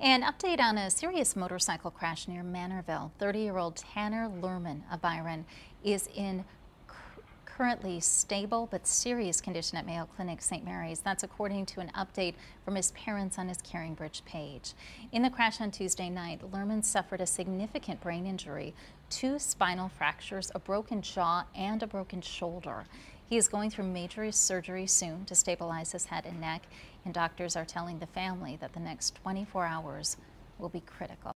An update on a serious motorcycle crash near Mantorville. 30-year-old Tanner Lerman of Byron is in currently stable but serious condition at Mayo Clinic St. Mary's. That's according to an update from his parents on his CaringBridge page. In the crash on Tuesday night, Lerman suffered a significant brain injury, two spinal fractures, a broken jaw, and a broken shoulder. He is going through major surgery soon to stabilize his head and neck, and doctors are telling the family that the next 24 hours will be critical.